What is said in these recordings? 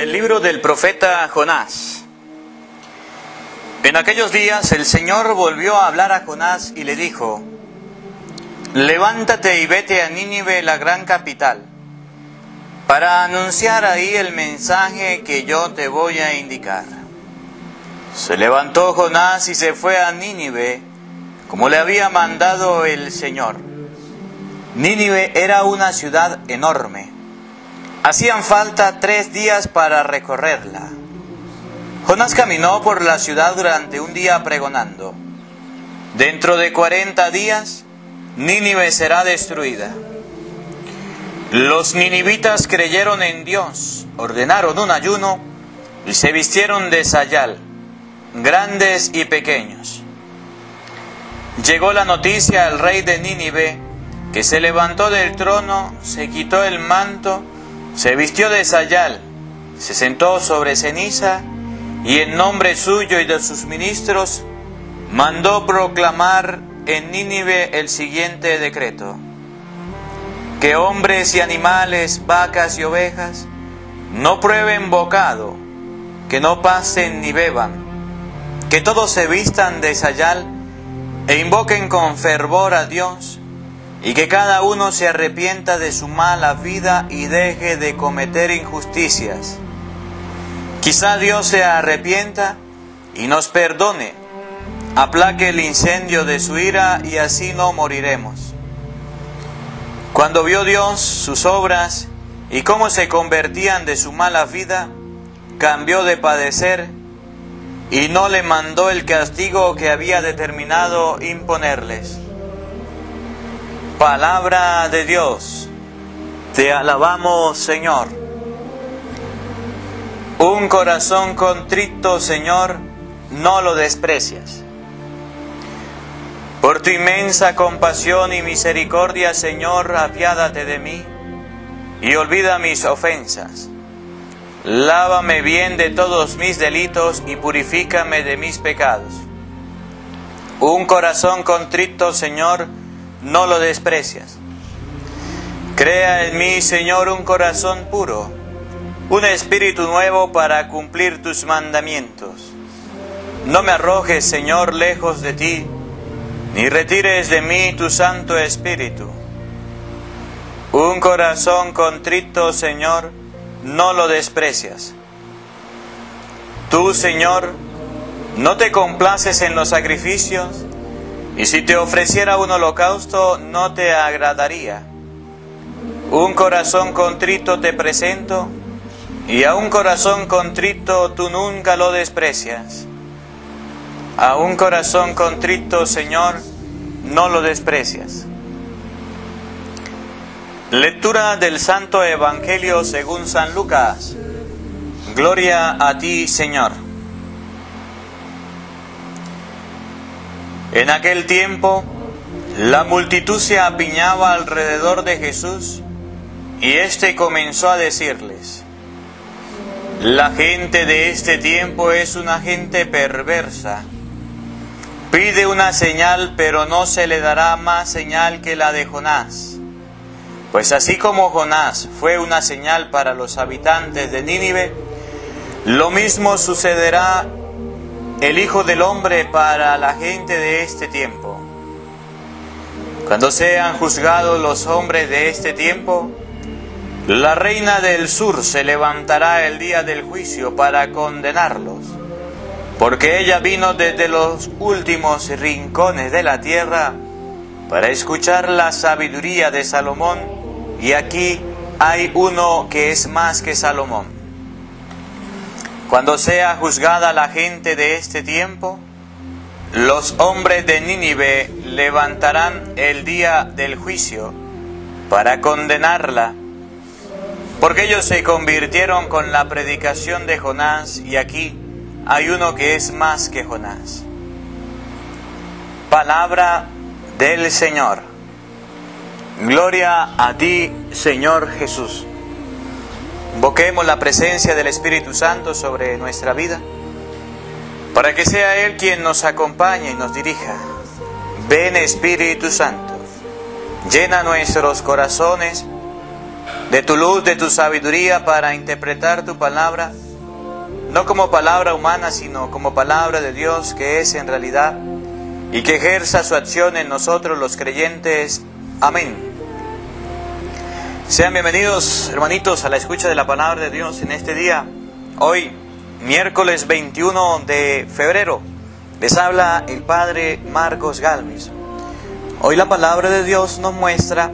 Del libro del profeta Jonás. En aquellos días el Señor volvió a hablar a Jonás y le dijo, Levántate y vete a Nínive, la gran capital, para anunciar ahí el mensaje que yo te voy a indicar. Se levantó Jonás y se fue a Nínive, como le había mandado el Señor. Nínive era una ciudad enorme Hacían falta tres días para recorrerla. Jonás caminó por la ciudad durante un día pregonando. Dentro de cuarenta días, Nínive será destruida. Los ninivitas creyeron en Dios, ordenaron un ayuno y se vistieron de sayal, grandes y pequeños. Llegó la noticia al rey de Nínive, que se levantó del trono, se quitó el manto, se vistió de sayal, se sentó sobre ceniza y en nombre suyo y de sus ministros mandó proclamar en Nínive el siguiente decreto. Que hombres y animales, vacas y ovejas, no prueben bocado, que no pasen ni beban, que todos se vistan de sayal e invoquen con fervor a Dios y que cada uno se arrepienta de su mala vida y deje de cometer injusticias. Quizá Dios se arrepienta y nos perdone, aplaque el incendio de su ira y así no moriremos. Cuando vio Dios sus obras y cómo se convertían de su mala vida, cambió de padecer y no le mandó el castigo que había determinado imponerles. Palabra de Dios. Te alabamos, Señor. Un corazón contrito, Señor, no lo desprecias. Por tu inmensa compasión y misericordia, Señor, apiádate de mí y olvida mis ofensas. Lávame bien de todos mis delitos y purifícame de mis pecados. Un corazón contrito, Señor, no lo desprecias. Crea en mí, Señor, un corazón puro, un espíritu nuevo para cumplir tus mandamientos. No me arrojes, Señor, lejos de ti, ni retires de mí tu Santo Espíritu. Un corazón contrito, Señor, no lo desprecias. Tú, Señor, no te complaces en los sacrificios, y si te ofreciera un holocausto, no te agradaría. Un corazón contrito te presento, y a un corazón contrito tú nunca lo desprecias. A un corazón contrito, Señor, no lo desprecias. Lectura del Santo Evangelio según San Lucas. Gloria a ti, Señor. En aquel tiempo, la multitud se apiñaba alrededor de Jesús y éste comenzó a decirles, la gente de este tiempo es una gente perversa. Pide una señal, pero no se le dará más señal que la de Jonás. Pues así como Jonás fue una señal para los habitantes de Nínive, lo mismo sucederá el Hijo del Hombre para la gente de este tiempo. Cuando sean juzgados los hombres de este tiempo, la reina del sur se levantará el día del juicio para condenarlos, porque ella vino desde los últimos rincones de la tierra para escuchar la sabiduría de Salomón, y aquí hay uno que es más que Salomón. Cuando sea juzgada la gente de este tiempo, los hombres de Nínive levantarán el día del juicio para condenarla, porque ellos se convirtieron con la predicación de Jonás y aquí hay uno que es más que Jonás. Palabra del Señor. Gloria a ti, Señor Jesús. Invoquemos la presencia del Espíritu Santo sobre nuestra vida, para que sea Él quien nos acompañe y nos dirija. Ven Espíritu Santo, llena nuestros corazones de tu luz, de tu sabiduría para interpretar tu palabra, no como palabra humana, sino como palabra de Dios que es en realidad y que ejerza su acción en nosotros los creyentes. Amén. Sean bienvenidos, hermanitos, a la escucha de la palabra de Dios en este día, hoy, miércoles 21 de febrero. Les habla el Padre Marcos Galmis. Hoy la palabra de Dios nos muestra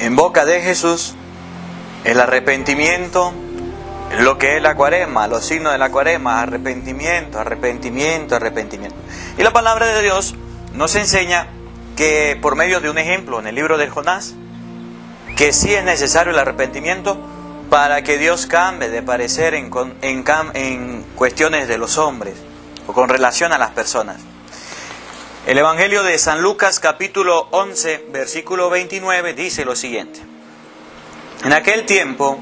en boca de Jesús el arrepentimiento, lo que es la cuarema, los signos de la cuarema, arrepentimiento, arrepentimiento, arrepentimiento. Y la palabra de Dios nos enseña que por medio de un ejemplo en el libro de Jonás, que sí es necesario el arrepentimiento para que Dios cambie de parecer en, en, cuestiones de los hombres o con relación a las personas. El Evangelio de San Lucas capítulo 11 versículo 29 dice lo siguiente. En aquel tiempo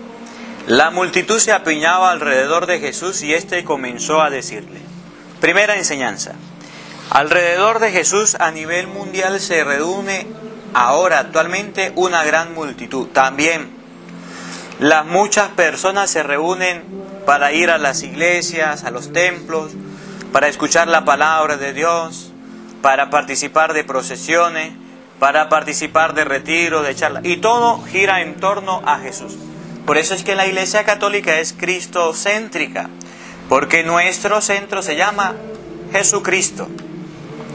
la multitud se apiñaba alrededor de Jesús y éste comenzó a decirle. Primera enseñanza. Alrededor de Jesús a nivel mundial se reúne ahora actualmente una gran multitud. También las muchas personas se reúnen para ir a las iglesias, a los templos, para escuchar la palabra de Dios, para participar de procesiones, para participar de retiro, de charla. Y todo gira en torno a Jesús. Por eso es que la Iglesia Católica es cristocéntrica, porque nuestro centro se llama Jesucristo.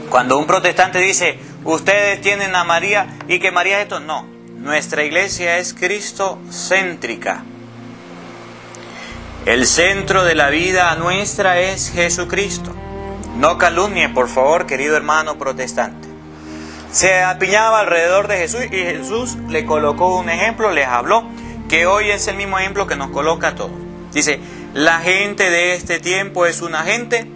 Cuando un protestante dice, ustedes tienen a María y que María es esto, no, nuestra iglesia es cristocéntrica. El centro de la vida nuestra es Jesucristo. No calumnie, por favor, querido hermano protestante. Se apiñaba alrededor de Jesús y Jesús le colocó un ejemplo, les habló, que hoy es el mismo ejemplo que nos coloca a todos. Dice, la gente de este tiempo es una gente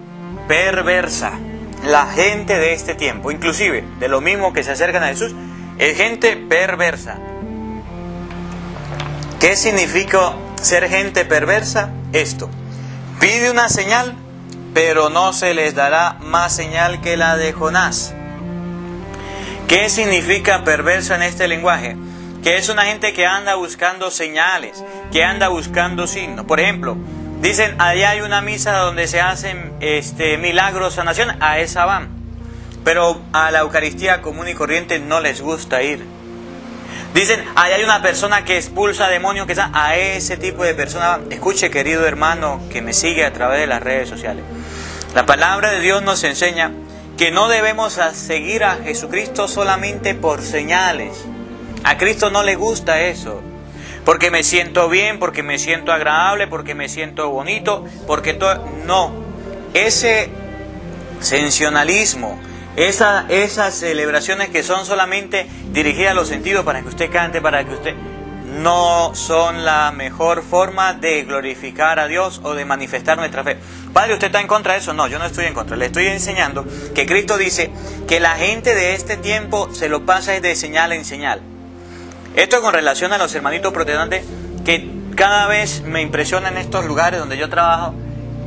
perversa la gente de este tiempo, inclusive de lo mismo que se acercan a Jesús, es gente perversa. ¿Qué significa ser gente perversa? Esto. Pide una señal, pero no se les dará más señal que la de Jonás. ¿Qué significa perversa en este lenguaje? Que es una gente que anda buscando señales, que anda buscando signos. Por ejemplo, Dicen, allá hay una misa donde se hacen este, milagros, sanación, a esa van. Pero a la Eucaristía común y corriente no les gusta ir. Dicen, allá hay una persona que expulsa demonios, que a ese tipo de persona. Escuche, querido hermano, que me sigue a través de las redes sociales. La palabra de Dios nos enseña que no debemos seguir a Jesucristo solamente por señales. A Cristo no le gusta eso porque me siento bien, porque me siento agradable, porque me siento bonito, porque todo... No, ese sensacionalismo, esa, esas celebraciones que son solamente dirigidas a los sentidos para que usted cante, para que usted... No son la mejor forma de glorificar a Dios o de manifestar nuestra fe. Padre, ¿usted está en contra de eso? No, yo no estoy en contra. Le estoy enseñando que Cristo dice que la gente de este tiempo se lo pasa de señal en señal. Esto con relación a los hermanitos protestantes, que cada vez me impresiona en estos lugares donde yo trabajo,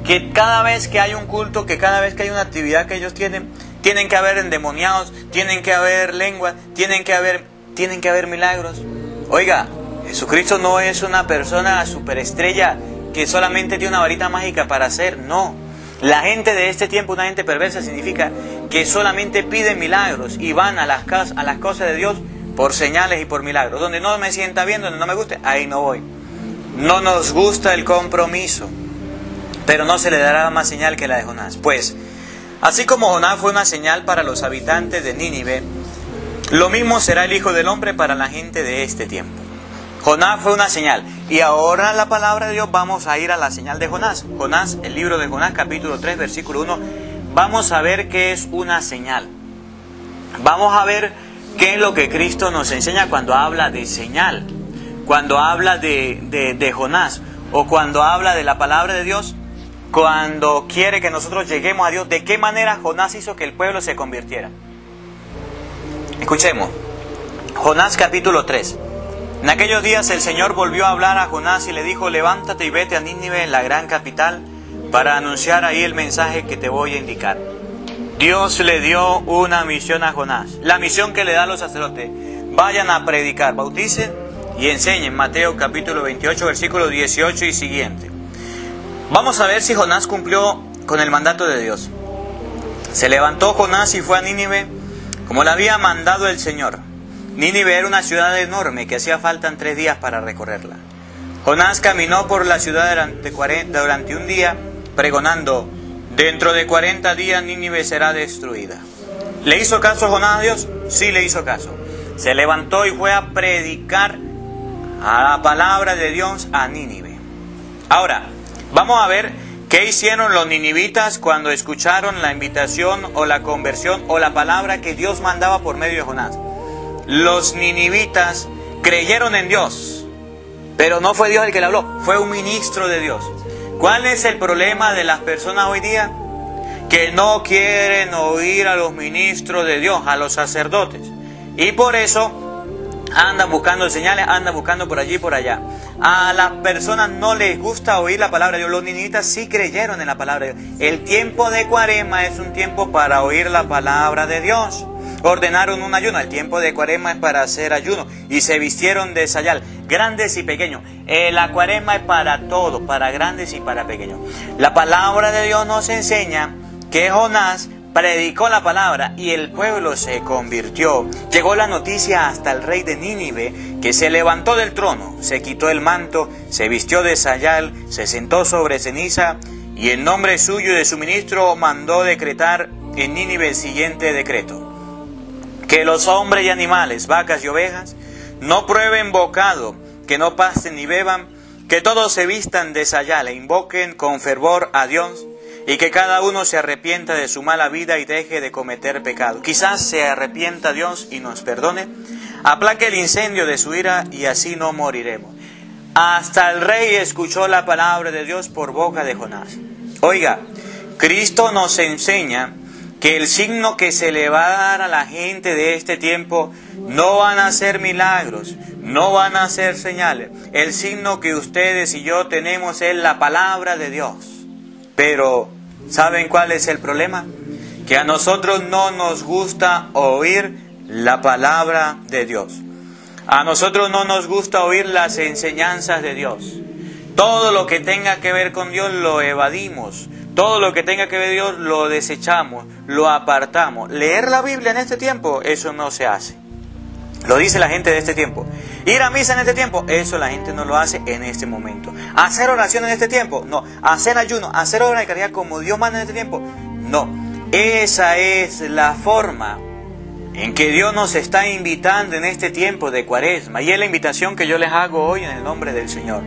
que cada vez que hay un culto, que cada vez que hay una actividad que ellos tienen, tienen que haber endemoniados, tienen que haber lenguas, tienen que haber, tienen que haber milagros. Oiga, Jesucristo no es una persona superestrella que solamente tiene una varita mágica para hacer, no. La gente de este tiempo, una gente perversa, significa que solamente piden milagros y van a las, a las cosas de Dios por señales y por milagros. Donde no me sienta bien, donde no me guste, ahí no voy. No nos gusta el compromiso, pero no se le dará más señal que la de Jonás. Pues, así como Jonás fue una señal para los habitantes de Nínive, lo mismo será el Hijo del Hombre para la gente de este tiempo. Jonás fue una señal. Y ahora la palabra de Dios vamos a ir a la señal de Jonás. Jonás, el libro de Jonás, capítulo 3, versículo 1. Vamos a ver qué es una señal. Vamos a ver ¿Qué es lo que Cristo nos enseña cuando habla de señal? Cuando habla de, Jonás o cuando habla de la palabra de Dios, cuando quiere que nosotros lleguemos a Dios, ¿de qué manera Jonás hizo que el pueblo se convirtiera? Escuchemos. Jonás capítulo 3. En aquellos días el Señor volvió a hablar a Jonás y le dijo, levántate y vete a Nínive, la gran capital, para anunciar ahí el mensaje que te voy a indicar. Dios le dio una misión a Jonás. La misión que le da a los sacerdotes. Vayan a predicar, bauticen y enseña en Mateo capítulo 28, versículo 18 y siguiente. Vamos a ver si Jonás cumplió con el mandato de Dios. Se levantó Jonás y fue a Nínive como le había mandado el Señor. Nínive era una ciudad enorme que hacía falta en tres días para recorrerla. Jonás caminó por la ciudad durante, durante un día pregonando, dentro de 40 días Nínive será destruida. ¿Le hizo caso Jonás a Dios? Sí le hizo caso. Se levantó y fue a predicar a la palabra de Dios a Nínive. Ahora, vamos a ver qué hicieron los ninivitas cuando escucharon la invitación o la conversión o la palabra que Dios mandaba por medio de Jonás. Los ninivitas creyeron en Dios, pero no fue Dios el que le habló, fue un ministro de Dios. ¿Cuál es el problema de las personas hoy día? Que no quieren oír a los ministros de Dios, a los sacerdotes. Y por eso andan buscando señales, andan buscando por allí y por allá. A las personas no les gusta oír la palabra de Dios. Los niñitas sí creyeron en la palabra de Dios. El tiempo de cuarema es un tiempo para oír la palabra de Dios. Ordenaron un ayuno. El tiempo de cuarema es para hacer ayuno. Y se vistieron de sayal, grandes y pequeños. la cuarema es para todos, para grandes y para pequeños. La palabra de Dios nos enseña que Jonás predicó la palabra y el pueblo se convirtió. Llegó la noticia hasta el rey de Nínive, que se levantó del trono, se quitó el manto, se vistió de sayal, se sentó sobre ceniza y en nombre suyo y de su ministro mandó decretar en Nínive el siguiente decreto. Que los hombres y animales, vacas y ovejas, no prueben bocado, que no pasen ni beban, que todos se vistan de sayal e invoquen con fervor a Dios y que cada uno se arrepienta de su mala vida y deje de cometer pecado. Quizás se arrepienta Dios y nos perdone, aplaque el incendio de su ira y así no moriremos. Hasta el rey escuchó la palabra de Dios por boca de Jonás. Oiga, Cristo nos enseña que el signo que se le va a dar a la gente de este tiempo no van a ser milagros, no van a ser señales. El signo que ustedes y yo tenemos es la palabra de Dios. Pero ¿Saben cuál es el problema? Que a nosotros no nos gusta oír la palabra de Dios. A nosotros no nos gusta oír las enseñanzas de Dios. Todo lo que tenga que ver con Dios lo evadimos. Todo lo que tenga que ver Dios lo desechamos, lo apartamos. Leer la Biblia en este tiempo, eso no se hace. Lo dice la gente de este tiempo. Ir a misa en este tiempo, eso la gente no lo hace en este momento. Hacer oración en este tiempo, no. Hacer ayuno, hacer obra de caridad como Dios manda en este tiempo, no. Esa es la forma en que Dios nos está invitando en este tiempo de cuaresma. Y es la invitación que yo les hago hoy en el nombre del Señor.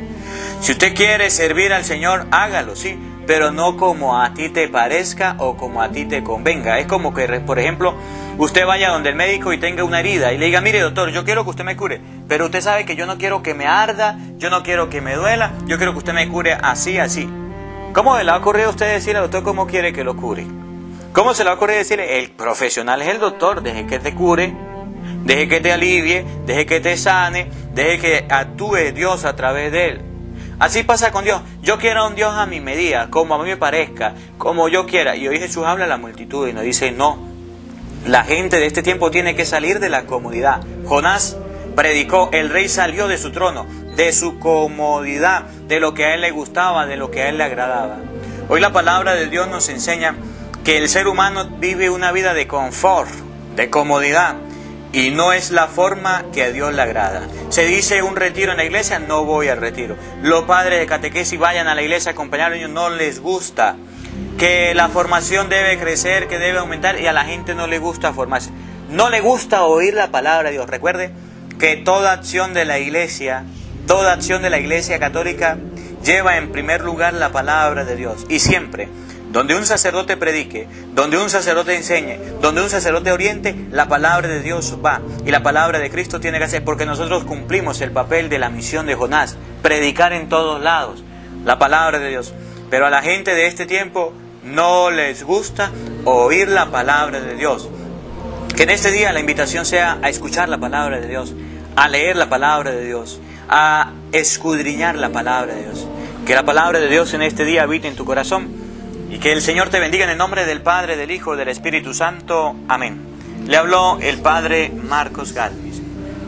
Si usted quiere servir al Señor, hágalo, sí, pero no como a ti te parezca o como a ti te convenga. Es como que, por ejemplo, usted vaya donde el médico y tenga una herida y le diga, mire doctor, yo quiero que usted me cure, pero usted sabe que yo no quiero que me arda, yo no quiero que me duela, yo quiero que usted me cure así, así. ¿Cómo le va a ocurrir a usted decirle al doctor cómo quiere que lo cure? ¿Cómo se le ocurrir decirle, el profesional es el doctor, deje que te cure, deje que te alivie, deje que te sane, deje que actúe Dios a través de él? Así pasa con Dios. Yo quiero a un Dios a mi medida, como a mí me parezca, como yo quiera. Y hoy Jesús habla a la multitud y nos dice, no, la gente de este tiempo tiene que salir de la comodidad. Jonás predicó, el rey salió de su trono, de su comodidad, de lo que a él le gustaba, de lo que a él le agradaba. Hoy la palabra de Dios nos enseña que el ser humano vive una vida de confort, de comodidad, y no es la forma que a Dios le agrada. Se dice un retiro en la iglesia, no voy al retiro. Los padres de catequesis vayan a la iglesia a acompañar a ellos, no les gusta que la formación debe crecer, que debe aumentar y a la gente no le gusta formarse. No le gusta oír la palabra de Dios. Recuerde que toda acción de la iglesia, toda acción de la iglesia católica lleva en primer lugar la palabra de Dios. Y siempre, donde un sacerdote predique, donde un sacerdote enseñe, donde un sacerdote oriente, la palabra de Dios va. Y la palabra de Cristo tiene que ser porque nosotros cumplimos el papel de la misión de Jonás, predicar en todos lados la palabra de Dios. Pero a la gente de este tiempo no les gusta oír la palabra de Dios. Que en este día la invitación sea a escuchar la palabra de Dios, a leer la palabra de Dios, a escudriñar la palabra de Dios. Que la palabra de Dios en este día habite en tu corazón y que el Señor te bendiga en el nombre del Padre, del Hijo del Espíritu Santo. Amén. Le habló el Padre Marcos Galvis.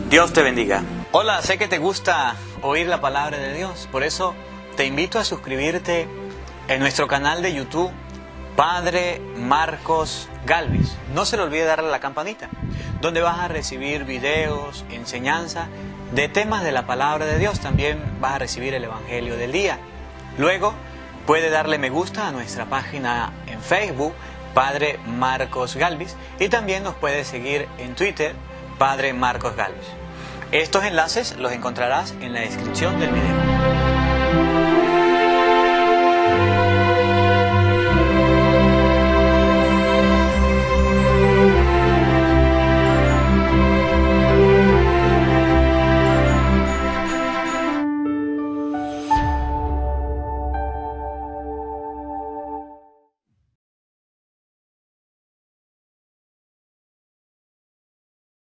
Dios te bendiga. Hola, sé que te gusta oír la palabra de Dios, por eso te invito a suscribirte en nuestro canal de YouTube, Padre Marcos Galvis. No se le olvide darle la campanita, donde vas a recibir videos, enseñanza de temas de la palabra de Dios. También vas a recibir el Evangelio del día. Luego, puede darle me gusta a nuestra página en Facebook, Padre Marcos Galvis, y también nos puede seguir en Twitter, Padre Marcos Galvis. Estos enlaces los encontrarás en la descripción del video.